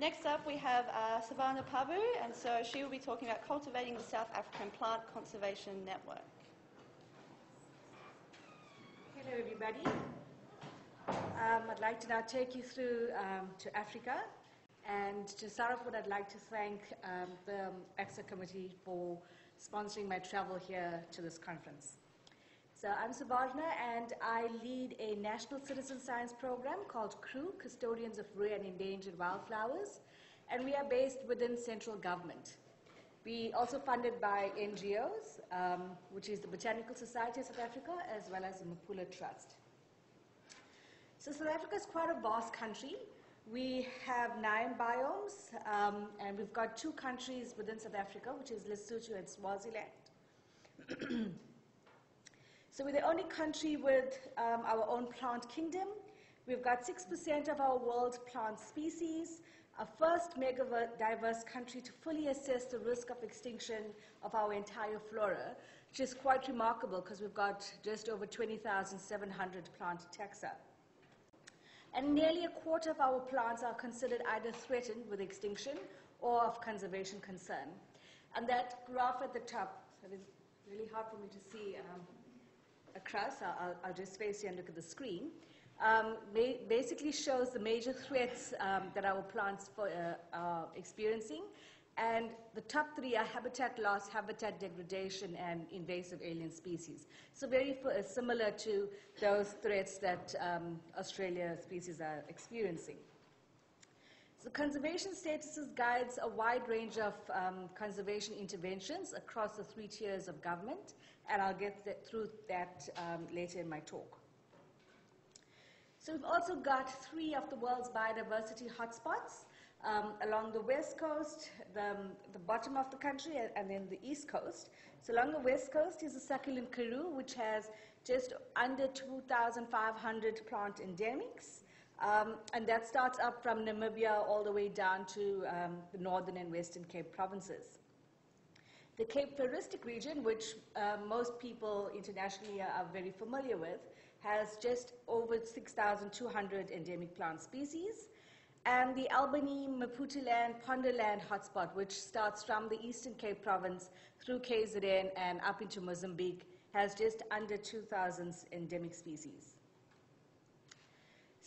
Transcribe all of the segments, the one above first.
Next up, we have uh, Suvarna Parbhoo, and so she will be talking about cultivating the South African Plant Conservation Network. Hello, everybody. Um, I'd like to now take you through um, to Africa. And to start off with, I'd like to thank um, the ACSA committee for sponsoring my travel here to this conference. So I'm Suvarna, and I lead a national citizen science program called CREW, Custodians of Rare and Endangered Wildflowers, and we are based within central government. We also funded by NGOs, um, which is the Botanical Society of South Africa, as well as the Mapula Trust. So South Africa is quite a vast country. We have nine biomes, um, and we've got two countries within South Africa, which is Lesotho and Swaziland. so we're the only country with um, our own plant kingdom. We've got 6% of our world plant species, a first mega diverse country to fully assess the risk of extinction of our entire flora, which is quite remarkable because we've got just over 20,700 plant taxa. And nearly a quarter of our plants are considered either threatened with extinction or of conservation concern. And that graph at the top, so it's really hard for me to see um, across, I'll, I'll, just face you and look at the screen, um, basically shows the major threats um, that our plants for, uh, are experiencing. And the top three are habitat loss, habitat degradation, and invasive alien species. So very uh, similar to those threats that um, Australia species are experiencing. So conservation statuses guides a wide range of um, conservation interventions across the three tiers of government, and I'll get th through that um, later in my talk. So we've also got three of the world's biodiversity hotspots um, along the west coast, the, the, bottom of the country, and then the east coast. So along the west coast is the succulent karoo, which has just under 2,500 plant endemics. Um, and that starts up from Namibia all the way down to um, the northern and western Cape provinces. The Cape Floristic region, which uh, most people internationally are very familiar with, has just over 6,200 endemic plant species and the Albany, Maputaland, Pondoland hotspot, which starts from the Eastern Cape province through KZN and up into Mozambique, has just under 2,000 endemic species.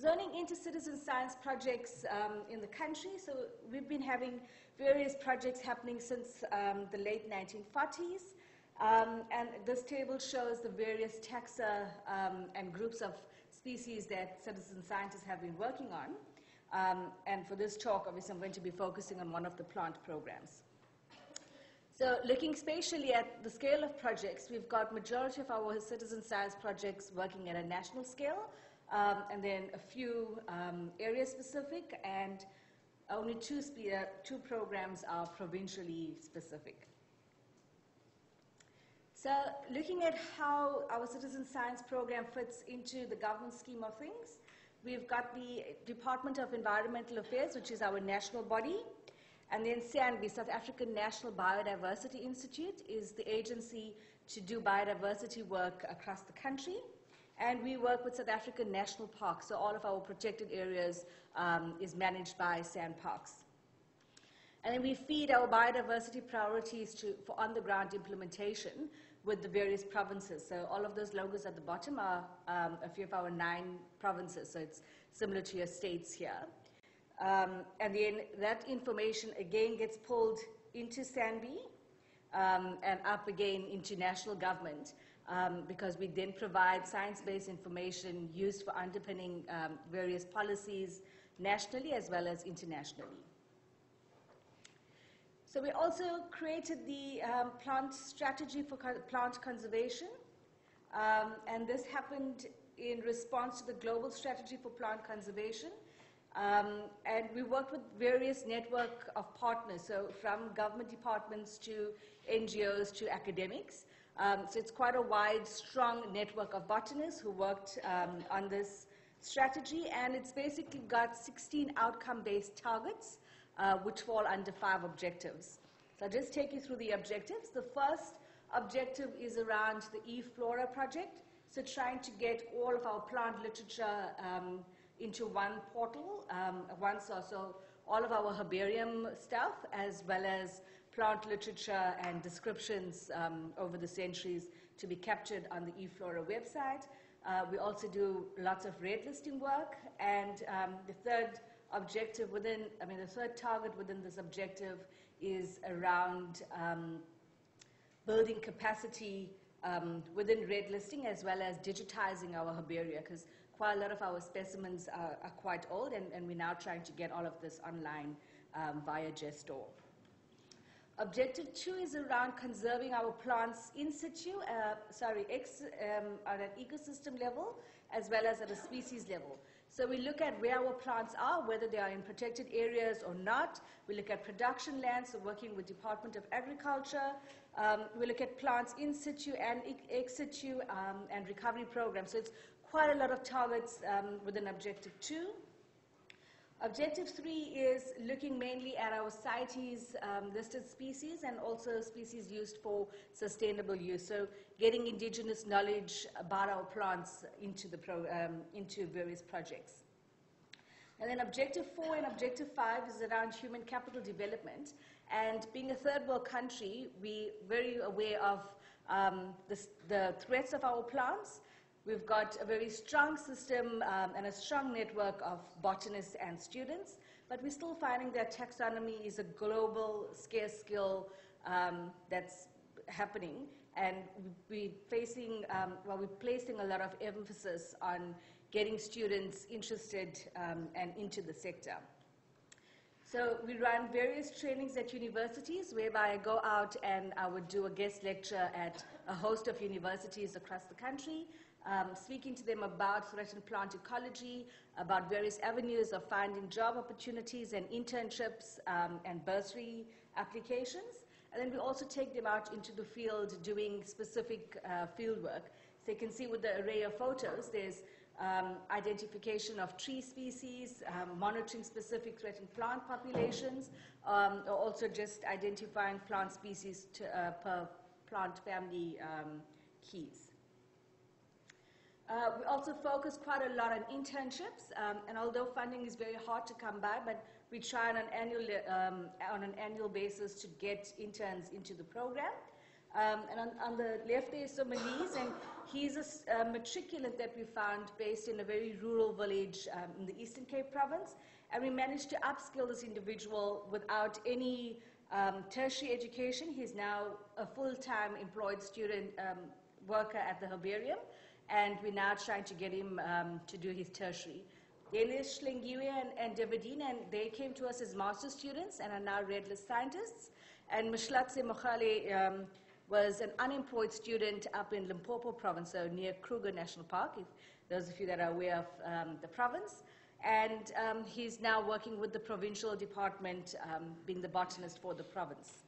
Zoning into citizen science projects um, in the country. So we've been having various projects happening since um, the late 1940s. Um, and this table shows the various taxa um, and groups of species that citizen scientists have been working on. Um, and for this talk, obviously, I'm going to be focusing on one of the plant programs. So looking spatially at the scale of projects, we've got majority of our citizen science projects working at a national scale, um, and then a few um, area specific, and only two, uh, two programs are provincially specific. So looking at how our citizen science program fits into the government scheme of things, We've got the Department of Environmental Affairs, which is our national body. And then SANBI, South African National Biodiversity Institute, is the agency to do biodiversity work across the country. And we work with South African national parks, so all of our protected areas um, is managed by SANParks. And then we feed our biodiversity priorities to, for on-the-ground implementation with the various provinces. So all of those logos at the bottom are um, a few of our nine provinces. So it's similar to your states here. Um, and then that information again gets pulled into SANBI um, and up again into national government um, because we then provide science-based information used for underpinning um, various policies nationally as well as internationally. So we also created the um, plant strategy for co plant conservation. Um, and this happened in response to the global strategy for plant conservation. Um, and we worked with various network of partners, so from government departments to NGOs to academics. Um, so it's quite a wide, strong network of botanists who worked um, on this strategy, and it's basically got 16 outcome-based targets uh, which fall under five objectives. So I'll just take you through the objectives. The first objective is around the eFlora project, so trying to get all of our plant literature um, into one portal um, once or so all of our herbarium stuff as well as plant literature and descriptions um, over the centuries to be captured on the eFlora website. Uh, we also do lots of red listing work, and um, the third objective within, I mean, the third target within this objective is around um, building capacity um, within red listing as well as digitizing our herbaria because quite a lot of our specimens are, are quite old and, and, we're now trying to get all of this online um, via JSTOR. Objective two is around conserving our plants in situ, uh, sorry, ex, um, at an ecosystem level as well as at a species level. So we look at where our plants are, whether they are in protected areas or not. We look at production lands, so working with Department of Agriculture. Um, we look at plants in situ and ex situ um, and recovery programs. So it's quite a lot of targets um, within Objective 2. Objective 3 is looking mainly at our CITES um, listed species and also species used for sustainable use. So getting indigenous knowledge about our plants into, the pro, um, into various projects. And then objective four and objective five is around human capital development. And being a third world country, we're very aware of um, the, the, threats of our plants We've got a very strong system um, and a strong network of botanists and students, but we're still finding that taxonomy is a global scarce skill um, that's happening, and we're facing, um, well, we're placing a lot of emphasis on getting students interested um, and into the sector. So we run various trainings at universities whereby I go out and I would do a guest lecture at a host of universities across the country um, speaking to them about threatened plant ecology, about various avenues of finding job opportunities and internships um, and bursary applications. And then we also take them out into the field doing specific uh, field work. So you can see with the array of photos, there's um, identification of tree species, um, monitoring specific threatened plant populations, um, also just identifying plant species to, uh, per plant family um, keys. Uh, we also focus quite a lot on internships, um, and although funding is very hard to come by, but we try on an annual, um, on an annual basis to get interns into the program. Um, and on, on, the left there is Somalis, and he's a, a, matriculant that we found based in a very rural village um, in the Eastern Cape province. And we managed to upskill this individual without any um, tertiary education. He's now a full-time employed student um, worker at the herbarium and we're now trying to get him um, to do his tertiary. Delish Schlingiwe and, and Davidine, and they came to us as master students and are now Red List scientists. And Mishlatse Mokhale um, was an unemployed student up in Limpopo province, so near Kruger National Park, if those of you that are aware of um, the province. And um, he's now working with the provincial department, um, being the botanist for the province.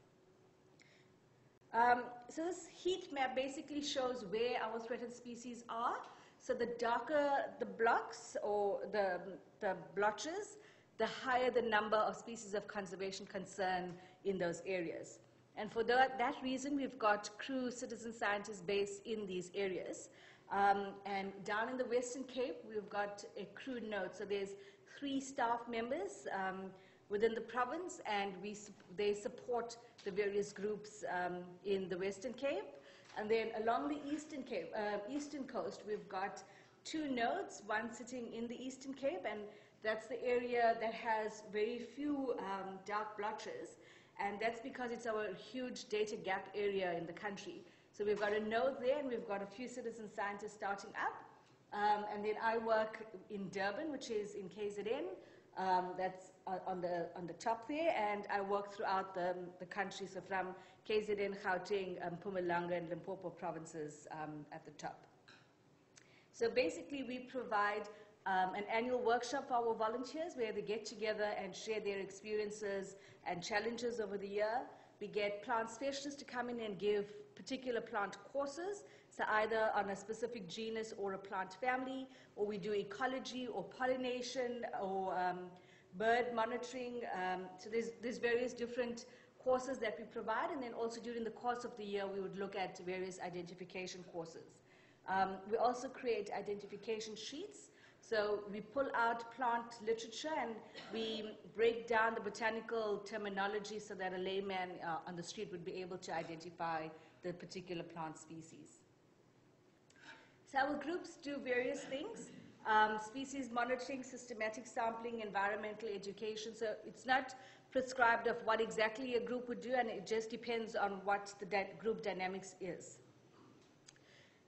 Um, so this heat map basically shows where our threatened species are. So the darker the blocks or the, the blotches, the higher the number of species of conservation concern in those areas. And for that, that reason, we've got crew citizen scientists based in these areas. Um, and down in the Western Cape, we've got a crew node. So there's three staff members um, within the province, and we, they support the various groups um, in the Western Cape. And then along the Eastern Cape, uh, Eastern Coast, we've got two nodes, one sitting in the Eastern Cape, and that's the area that has very few um, dark blotches. And that's because it's our huge data gap area in the country. So we've got a node there, and we've got a few citizen scientists starting up. Um, and then I work in Durban, which is in KZN, um, that's on the, on the top there, and I work throughout the, the country, so from KZN, Gauteng, um, Mpumalanga, and Limpopo provinces um, at the top. So basically, we provide um, an annual workshop for our volunteers where they get together and share their experiences and challenges over the year. We get plant specialists to come in and give particular plant courses, so either on a specific genus or a plant family, or we do ecology or pollination or um, bird monitoring. Um, so there's, there's various different courses that we provide, and then also during the course of the year, we would look at various identification courses. Um, we also create identification sheets So we pull out plant literature and we break down the botanical terminology so that a layman uh, on the street would be able to identify the particular plant species. So our groups do various things. Um, species monitoring, systematic sampling, environmental education. So it's not prescribed of what exactly a group would do, and it just depends on what the group dynamics is.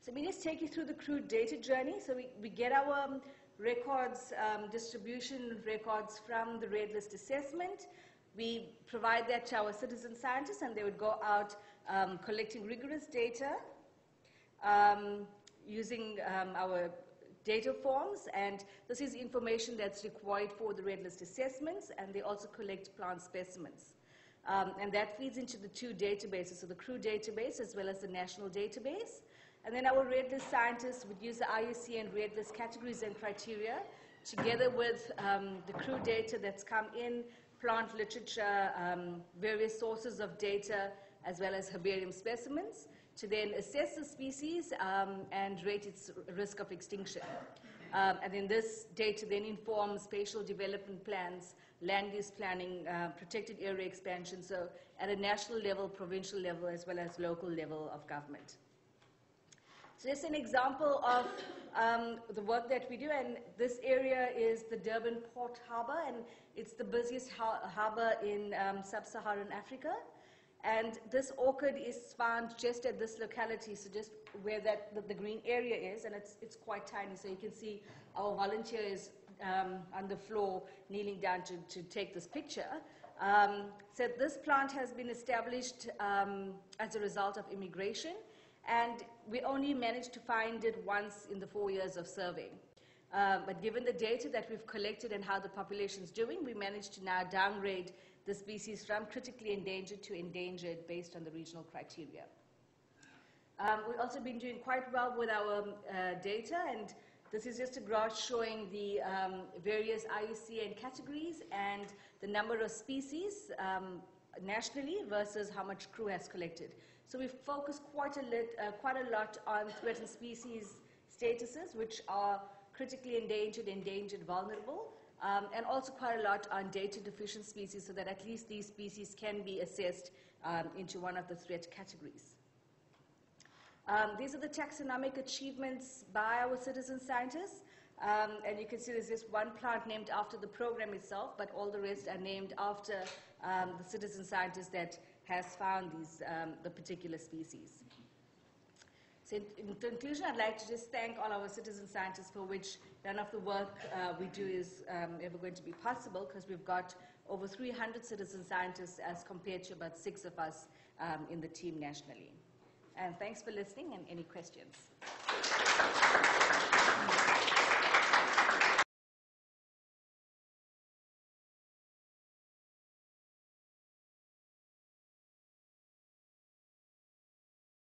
So we just take you through the CREW data journey. So we, we get our um, records, um, distribution records from the red list assessment. We provide that to our citizen scientists, and they would go out um, collecting rigorous data um, using um, our data forms, and this is information that's required for the red list assessments, and they also collect plant specimens. Um, and that feeds into the two databases, so the CREW database as well as the national database. And then our red list scientists would use the IUCN red list categories and criteria together with um, the CREW data that's come in, plant literature, um, various sources of data, as well as herbarium specimens to then assess the species um, and rate its risk of extinction. Um, and then this data then informs spatial development plans, land use planning, uh, protected area expansion, so at a national level, provincial level, as well as local level of government. So just an example of um, the work that we do, and this area is the Durban Port Harbour, and it's the busiest harbour in um, sub-Saharan Africa. And this orchid is found just at this locality, so just where that, the, the green area is, and it's, it's quite tiny. So you can see our volunteer is um, on the floor kneeling down to, to take this picture. Um, so this plant has been established um, as a result of immigration, and we only managed to find it once in the four years of surveying. Uh, but given the data that we've collected and how the population is doing, we managed to now downgrade the species from critically endangered to endangered based on the regional criteria. Um, we've also been doing quite well with our um, uh, data, and this is just a graph showing the um, various IUCN categories and the number of species um, nationally versus how much CREW has collected. So we've focused quite a, lit, uh, quite a lot on threatened species statuses, which are critically endangered, endangered, vulnerable, um, and also quite a lot on data deficient species so that at least these species can be assessed um, into one of the threat categories. Um, these are the taxonomic achievements by our citizen scientists. Um, and you can see there's just one plant named after the program itself, but all the rest are named after um, the citizen scientists that has found these, um, the particular species. So in, conclusion, I'd like to just thank all our citizen scientists for which none of the work uh, we do is um, ever going to be possible because we've got over 300 citizen scientists as compared to about six of us um, in the team nationally. And thanks for listening and any questions.